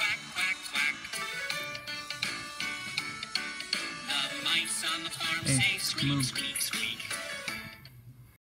quack, quack, quack. The mice on the farm say scream, scream.